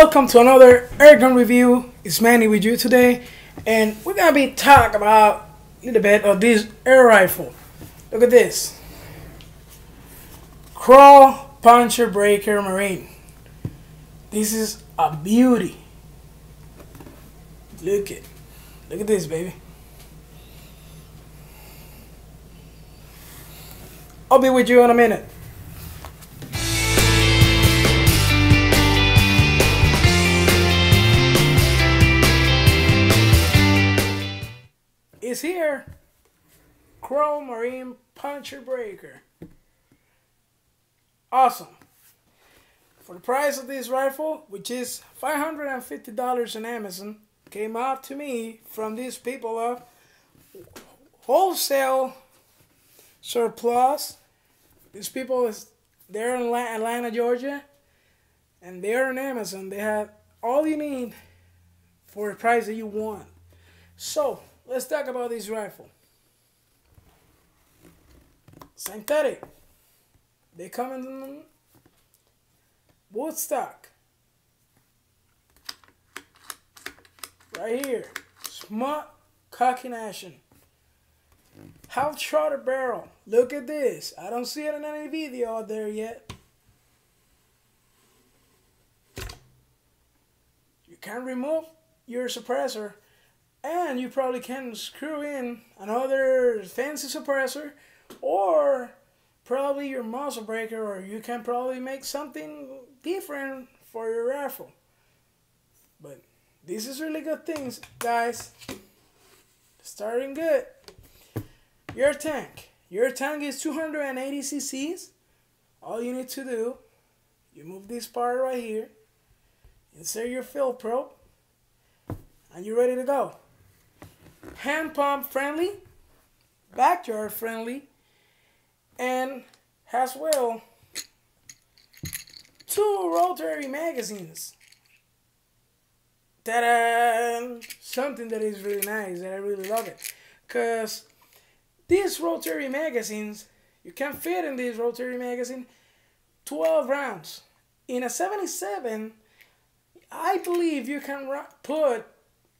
Welcome to another airgun review. It's Manny with you today, and we're gonna be talking about a little bit of this air rifle. Look at this, Kral Puncher Breaker Marine. This is a beauty. Look at, look at this, baby. I'll be with you in a minute. Kral Marine Puncher Breaker. Awesome. For the price of this rifle, which is $550 on Amazon, came out to me from these people of wholesale surplus. These people is they're in Atlanta, Georgia, and they're on Amazon. They have all you need for the price that you want. So Let's talk about this rifle. Synthetic. They come in wood stock. Right here. Smart cocking action. Half shot barrel. Look at this. I don't see it in any video out there yet. You can remove your suppressor and you probably can screw in another fancy suppressor or probably your muzzle breaker or you can probably make something different for your rifle. But this is really good things guys. Starting good. Your tank. Your tank is 280 cc's. All you need to do you move this part right here. Insert your fill probe. And you're ready to go hand pump friendly, backyard friendly, and as well two rotary magazines. Ta-da! Something that is really nice and I really love it. Cause these rotary magazines, you can fit in these rotary magazine 12 rounds. In a 77, I believe you can put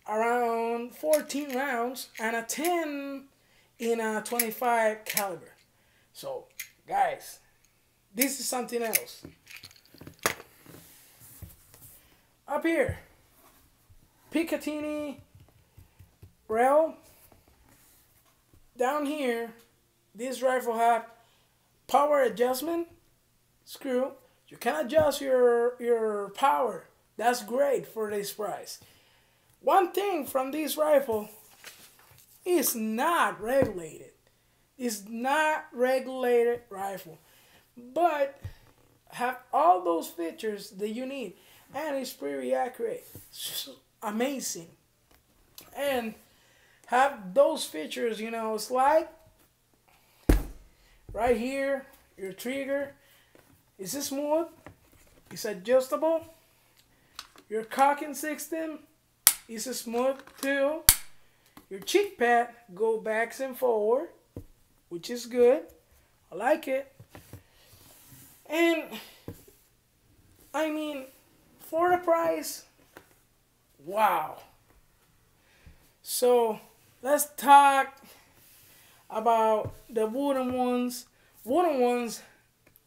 around 14 rounds and a 10 in a 25 caliber. So, guys, this is something else. Up here, Picatinny rail. Down here, this rifle had power adjustment screw. You can adjust your your power. That's great for this price. One thing from this rifle is not regulated. It's not regulated rifle, but have all those features that you need, and it's pretty accurate. It's amazing, and have those features. You know, it's like right here. Your trigger is smooth. It's adjustable. Your cocking system is a smooth too. Your cheek pad go backs and forward, which is good. I like it. And I mean, for the price, wow. So let's talk about the wooden ones. Wooden ones,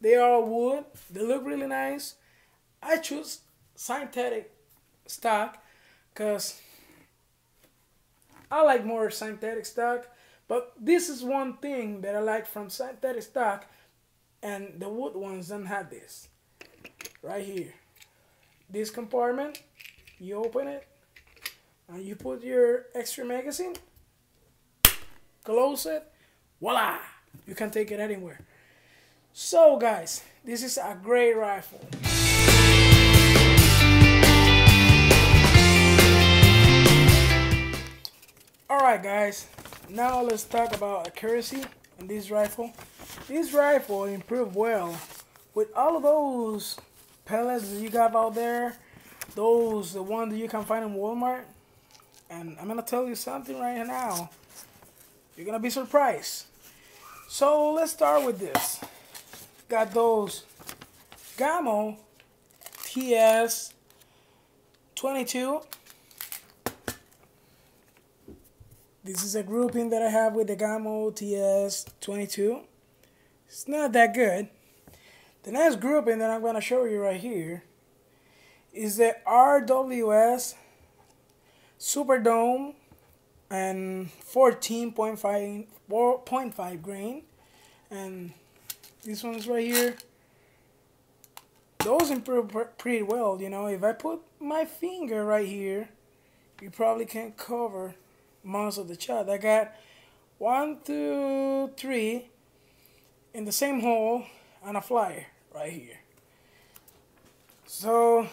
they are wood. They look really nice. I choose synthetic stock because I like more synthetic stock. But this is one thing that I like from synthetic stock, and the wood ones don't have this. Right here. This compartment, you open it, and you put your extra magazine, close it, voila! You can take it anywhere. So guys, this is a great rifle. Guys, now let's talk about accuracy in this rifle. This rifle improved well with all of those pellets that you got out there, those the one that you can find in Walmart. And I'm gonna tell you something right now. You're gonna be surprised. So let's start with this. Got those Gamo TS 22. This is a grouping that I have with the Gamo TS22. It's not that good. The next grouping that I'm going to show you right here is the RWS Superdome and 14.5 grain. And this one's right here. Those improve pretty well, you know. If I put my finger right here, you probably can't cover most of the shot. I got one, two, three in the same hole on a flyer right here. So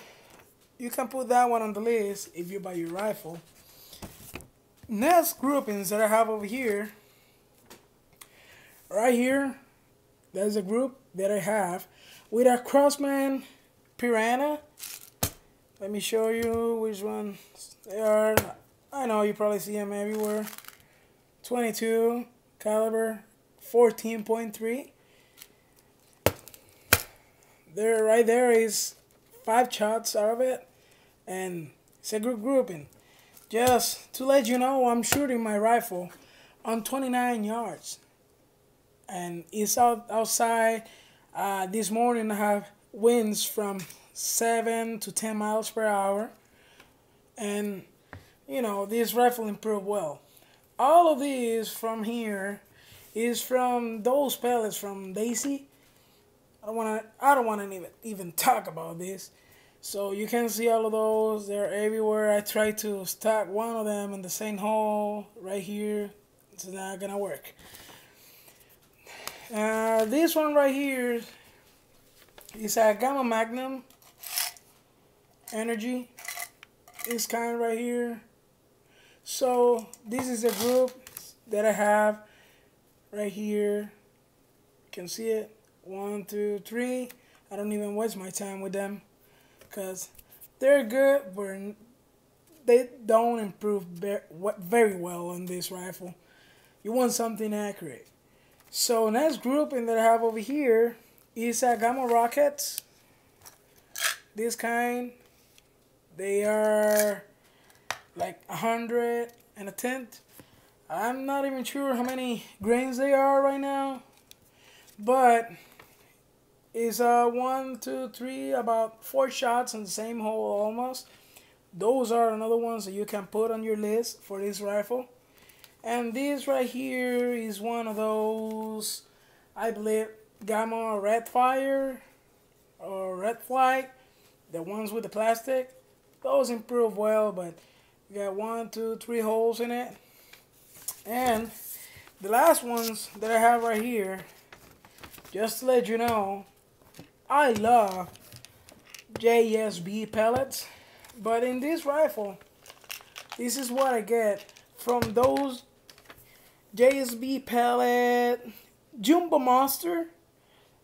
you can put that one on the list if you buy your rifle. Next groupings that I have over here, right here, there's a group that I have with a Crosman Piranha. Let me show you which ones they are. I know you probably see them everywhere. 22 caliber, 14.3. There, right there is five shots out of it, and it's a good grouping. Just to let you know, I'm shooting my rifle on 29 yards, and it's out outside. Uh, this morning I have winds from seven to 10 miles per hour, and you know, this rifle improved well. All of these from here is from those pellets from Daisy. I don't want to. I don't want to even even talk about this. So you can see all of those. They're everywhere. I tried to stack one of them in the same hole right here. It's not gonna work. Uh, this one right here is a Gamo Magnum Energy. This kind right here. So this is a group that I have right here. You can see it. One, two, three. I don't even waste my time with them because they're good, but they don't improve very well on this rifle. You want something accurate. So next grouping that I have over here is a Gamo Rockets. This kind. They are like a hundred and a tenth. I'm not even sure how many grains they are right now, but it's uh one, two, three, about four shots in the same hole almost. Those are another ones that you can put on your list for this rifle. And this right here is one of those, I believe, Gamo Red Fire or Red Flight, the ones with the plastic. Those improve well, but got one, two, three holes in it. And the last ones that I have right here, just to let you know, I love JSB pellets. But in this rifle, this is what I get from those JSB pellet Jumbo Monster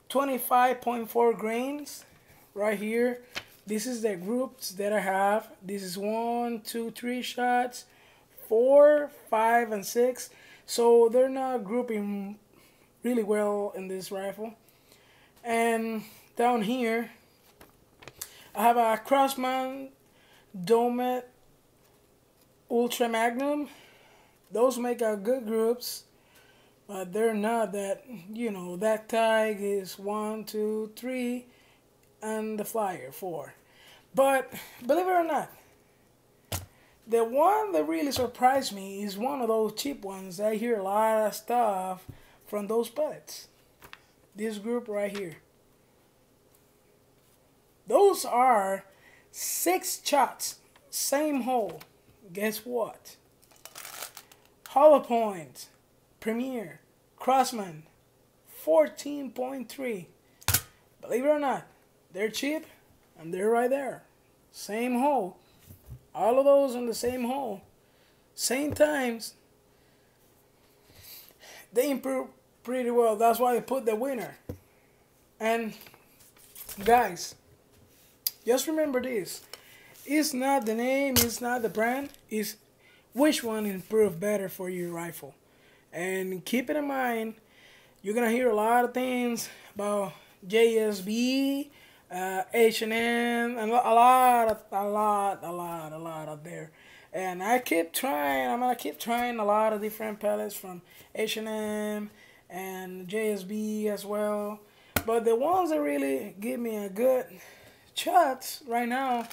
25.4 grains right here this is the groups that I have. This is one, two, three shots, four, five, and six. So they're not grouping really well in this rifle. And down here, I have a Crosman Domet Ultra Magnum. Those make a good groups, but they're not that, you know, that tag is one, two, three, and the flyer for. But believe it or not, the one that really surprised me is one of those cheap ones. I hear a lot of stuff from those pellets. This group right here. Those are six shots, same hole. Guess what? Hollow Point, Premier, Crosman, 14.3. Believe it or not, they're cheap and they're right there. Same hole. All of those in the same hole. Same times. They improve pretty well. That's why I put the winner. And guys, just remember this. It's not the name, it's not the brand, it's which one improved better for your rifle. And keep it in mind, you're gonna hear a lot of things about JSB, uh, H&N, and a lot, of, a lot, a lot, a lot out there. And I keep trying. I'm gonna keep trying a lot of different pellets from H&N and JSB as well. But the ones that really give me a good shot right now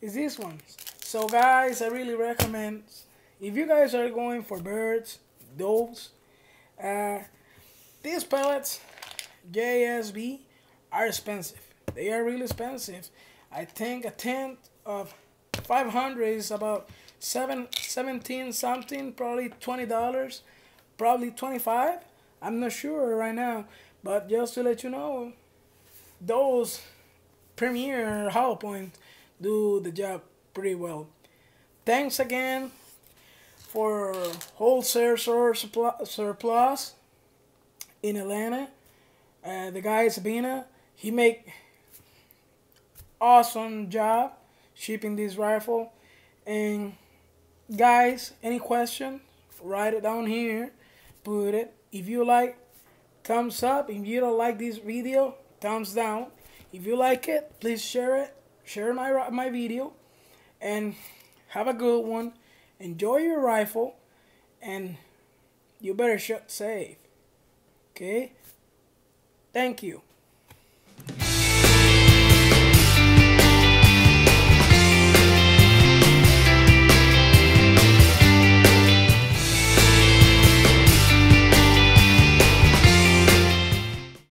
is these ones. So guys, I really recommend if you guys are going for birds, doves, uh, these pellets, JSB, are expensive. They are really expensive. I think a tenth of 500 is about seven, 17 something, probably $20, probably 25 I'm not sure right now, but just to let you know, those Premier Hollow Point do the job pretty well. Thanks again for wholesale surplus in Atlanta. Uh, the guy is Sabina, he make awesome job shipping this rifle. And guys, any question? Write it down here. Put it. If you like, thumbs up. If you don't like this video, thumbs down. If you like it, please share it. Share my my video, and have a good one. Enjoy your rifle, and you better shoot safe. Okay. Thank you.